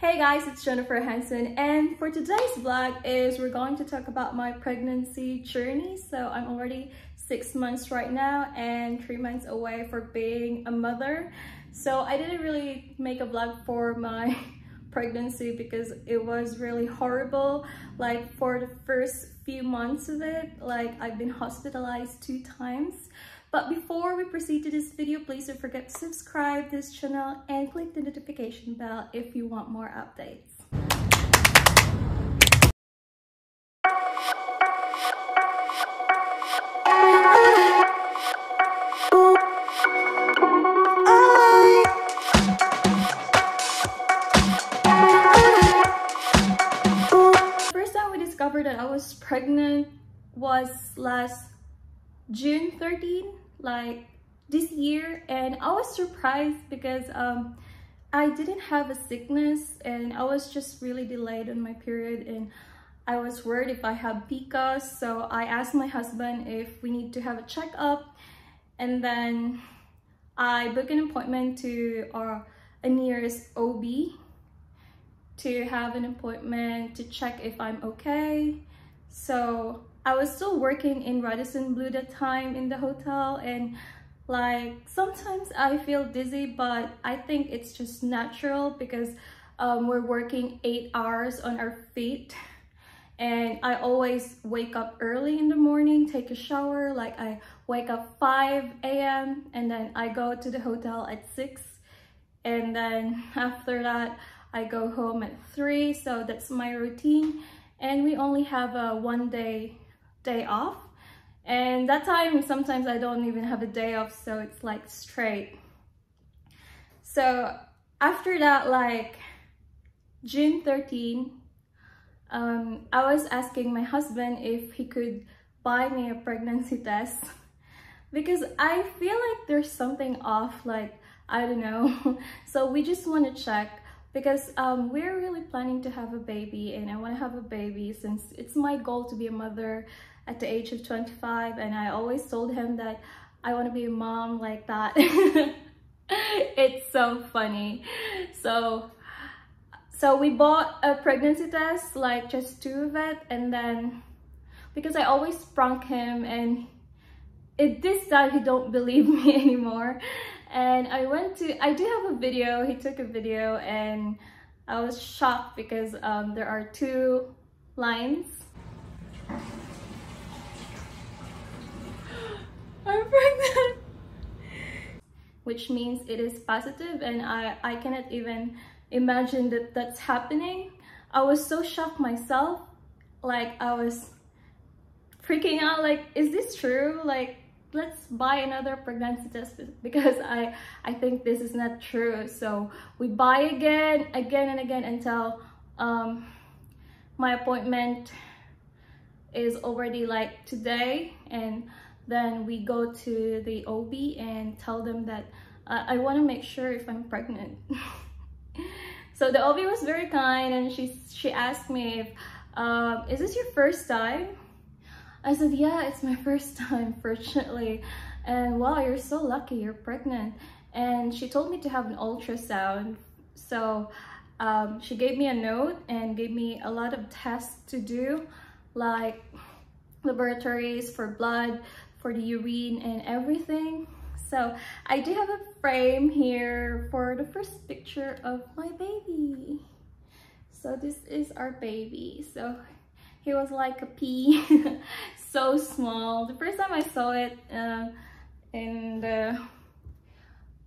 Hey guys, it's Jennifer Hanson and for today's vlog is we're going to talk about my pregnancy journey. So I'm already six months right now and three months away for being a mother. So I didn't really make a vlog for my pregnancy because it was really horrible. Like for the first few months of it, like I've been hospitalized two times. But before we proceed to this video, please don't forget to subscribe this channel and click the notification bell if you want more updates. That I was pregnant was last June 13, like this year, and I was surprised because um, I didn't have a sickness and I was just really delayed on my period and I was worried if I have PCOS. So I asked my husband if we need to have a checkup and then I booked an appointment to our a nearest OB to have an appointment to check if I'm okay. So I was still working in Radisson Blu that time in the hotel and like sometimes I feel dizzy but I think it's just natural because um, we're working eight hours on our feet and I always wake up early in the morning, take a shower, like I wake up 5 a.m. and then I go to the hotel at 6 and then after that I go home at 3 so that's my routine and we only have a one day day off. And that time sometimes I don't even have a day off so it's like straight. So after that like June 13 um, I was asking my husband if he could buy me a pregnancy test. Because I feel like there's something off like I don't know. So we just want to check. Because um, we're really planning to have a baby and I want to have a baby since it's my goal to be a mother at the age of 25 and I always told him that I want to be a mom like that. it's so funny. So so we bought a pregnancy test, like just two of it and then because I always prank him and it this time he don't believe me anymore and I went to I do have a video he took a video and I was shocked because um, there are two lines I'm pregnant. Which means it is positive and I, I cannot even imagine that that's happening. I was so shocked myself. Like I was freaking out like is this true? Like let's buy another pregnancy test because I I think this is not true. So we buy again again and again until um, my appointment is already like today. And then we go to the OB and tell them that I want to make sure if I'm pregnant so the OB was very kind and she she asked me if um, is this your first time I said, yeah, it's my first time, fortunately. And wow, you're so lucky, you're pregnant. And she told me to have an ultrasound. So um, she gave me a note and gave me a lot of tests to do, like laboratories for blood, for the urine and everything. So I do have a frame here for the first picture of my baby. So this is our baby. So he was like a pea, so small. The first time I saw it uh, in the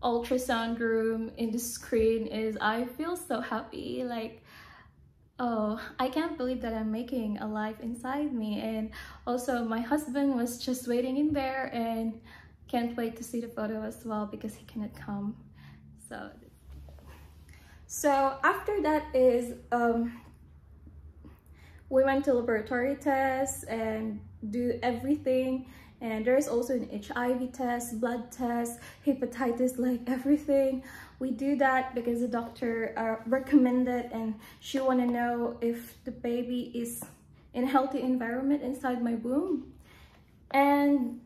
ultrasound room in the screen is I feel so happy. Like, oh, I can't believe that I'm making a life inside me. And also my husband was just waiting in there and can't wait to see the photo as well because he cannot come. So, so after that is um, we went to laboratory tests and do everything and there's also an HIV test, blood test, hepatitis, like everything. We do that because the doctor uh, recommended and she want to know if the baby is in a healthy environment inside my womb. And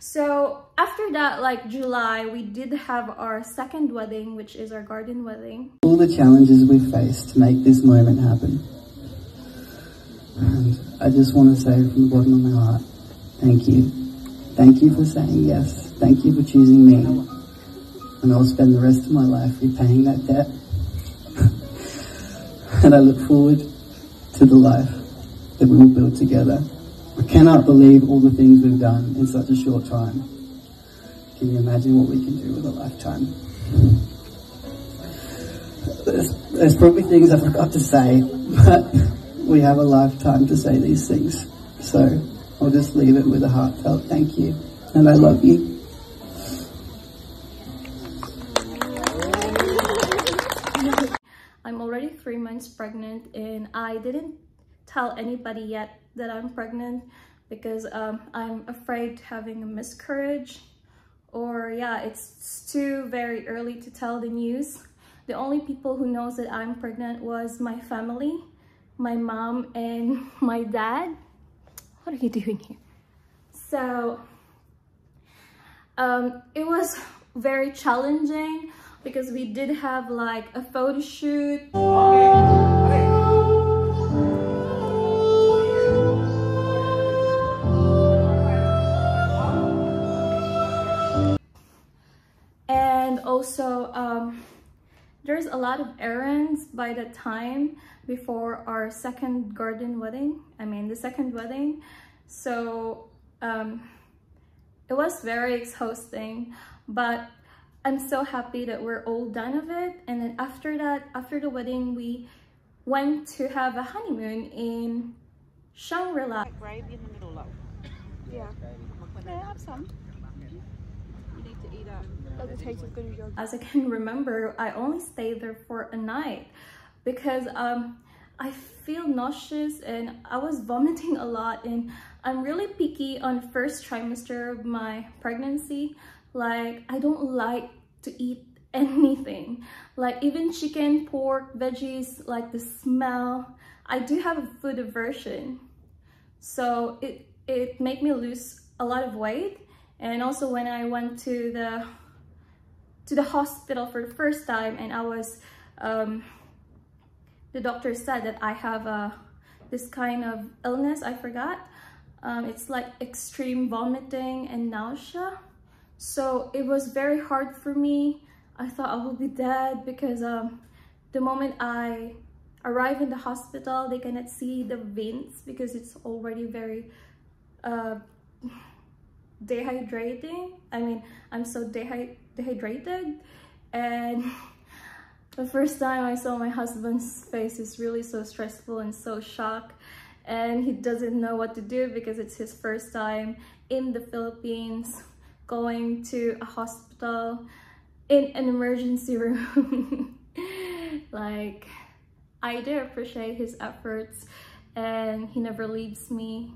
So after that, like July, we did have our second wedding, which is our garden wedding. All the challenges we faced to make this moment happen. And I just want to say from the bottom of my heart, thank you. Thank you for saying yes. Thank you for choosing me. And I'll spend the rest of my life repaying that debt. and I look forward to the life that we will build together. I cannot believe all the things we've done in such a short time. Can you imagine what we can do with a lifetime? There's, there's probably things I forgot to say, but we have a lifetime to say these things. So I'll just leave it with a heartfelt thank you, and I love you. I'm already three months pregnant and I didn't tell anybody yet that I'm pregnant because um, I'm afraid having a miscarriage or yeah, it's too very early to tell the news. The only people who knows that I'm pregnant was my family, my mom and my dad. What are you doing here? So um, it was very challenging because we did have like a photo shoot. And also, um, there's a lot of errands by the time before our second garden wedding. I mean, the second wedding. So um, it was very exhausting, but I'm so happy that we're all done of it. And then after that, after the wedding, we went to have a honeymoon in Shangri-La. gravy in the middle though. Yeah. Yeah, have some. You need to eat a Doesn't taste as good as. As I can remember, I only stayed there for a night because um, I feel nauseous and I was vomiting a lot and I'm really picky on first trimester of my pregnancy. Like I don't like to eat anything like even chicken, pork, veggies, like the smell. I do have a food aversion. So it, it made me lose a lot of weight. And also when I went to the to the hospital for the first time and I was um, the doctor said that I have a this kind of illness I forgot. Um, it's like extreme vomiting and nausea. So it was very hard for me. I thought I would be dead because um, the moment I arrive in the hospital they cannot see the veins because it's already very uh, dehydrating I mean I'm so dehy dehydrated and the first time I saw my husband's face is really so stressful and so shocked and he doesn't know what to do because it's his first time in the Philippines going to a hospital in an emergency room. Like I do appreciate his efforts and he never leaves me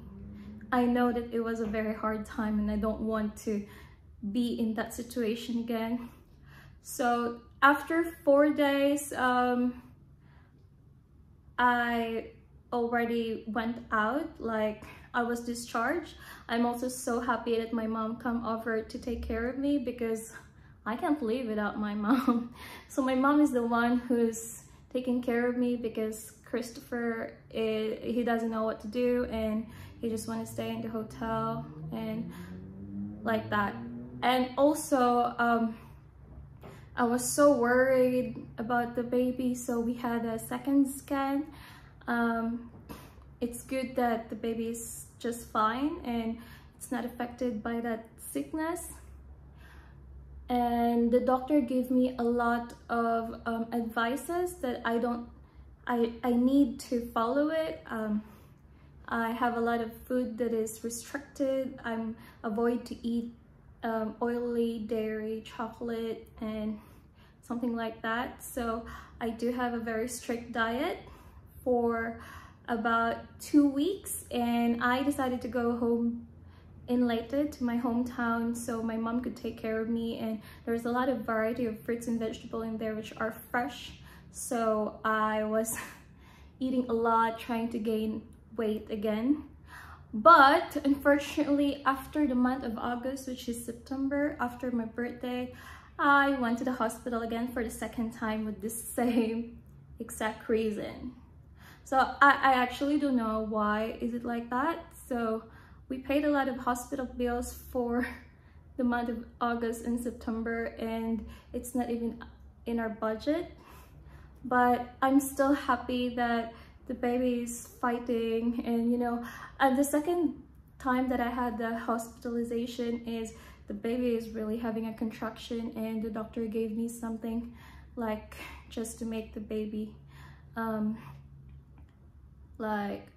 I know that it was a very hard time and I don't want to be in that situation again. So after four days, um, I already went out, like I was discharged. I'm also so happy that my mom come over to take care of me because I can't live without my mom. So my mom is the one who's taking care of me because Christopher, it, he doesn't know what to do and he just want to stay in the hotel and like that. And also, um, I was so worried about the baby, so we had a second scan. Um, it's good that the baby is just fine and it's not affected by that sickness. And the doctor gave me a lot of um, advices that I don't, I, I need to follow it. Um, I have a lot of food that is restricted. I'm avoid to eat um, oily dairy, chocolate, and something like that. So I do have a very strict diet for about two weeks and I decided to go home in Leyte to my hometown so my mom could take care of me and there's a lot of variety of fruits and vegetables in there which are fresh so I was eating a lot trying to gain weight again. But unfortunately after the month of August which is September after my birthday I went to the hospital again for the second time with the same exact reason. So I, I actually don't know why is it like that. So we paid a lot of hospital bills for the month of August and September and it's not even in our budget but I'm still happy that the baby is fighting. And you know and the second time that I had the hospitalization is the baby is really having a contraction and the doctor gave me something like just to make the baby um like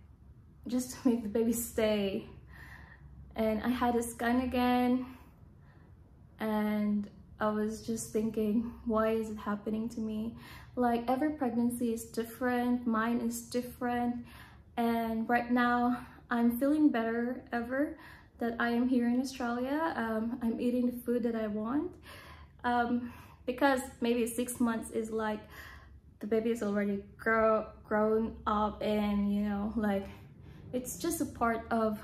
just to make the baby stay. And I had a scan again and I was just thinking why is it happening to me? Like every pregnancy is different mine is different and right now i'm feeling better ever that i am here in australia. Um, i'm eating the food that i want um, because maybe six months is like the baby is already grow grown up and you know like it's just a part of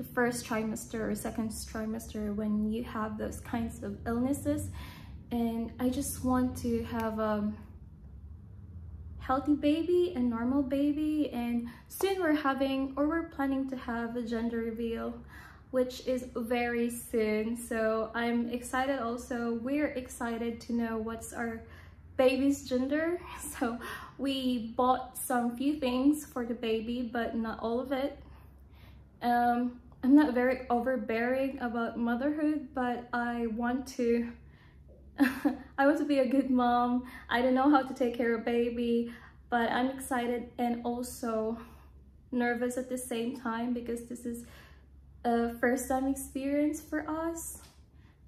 the first trimester or second trimester when you have those kinds of illnesses. And I just want to have a healthy baby and normal baby and soon we're having or we're planning to have a gender reveal which is very soon. So i'm excited also. We're excited to know what's our baby's gender. So we bought some few things for the baby but not all of it. Um i'm not very overbearing about motherhood but i want to I want to be a good mom. I don't know how to take care of baby, but I'm excited and also nervous at the same time because this is a first time experience for us.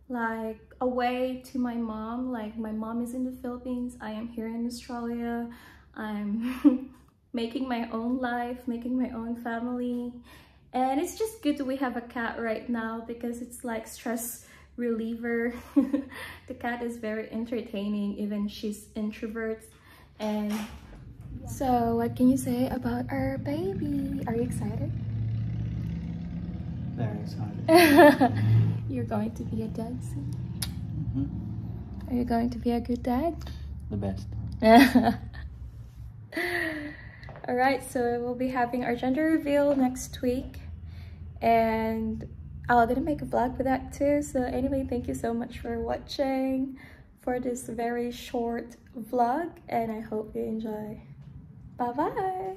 Like away to my mom, like my mom is in the Philippines, I am here in Australia. I'm making my own life, making my own family. And it's just good we have a cat right now because it's like stress reliever. the cat is very entertaining, even she's introvert. And so what can you say about our baby? Are you excited? Very excited. You're going to be a dad soon. Mm -hmm. Are you going to be a good dad? The best. All right, so we'll be having our gender reveal next week. And oh, I'm gonna make a vlog for that too. So anyway, thank you so much for watching for this very short vlog and I hope you enjoy. Bye bye!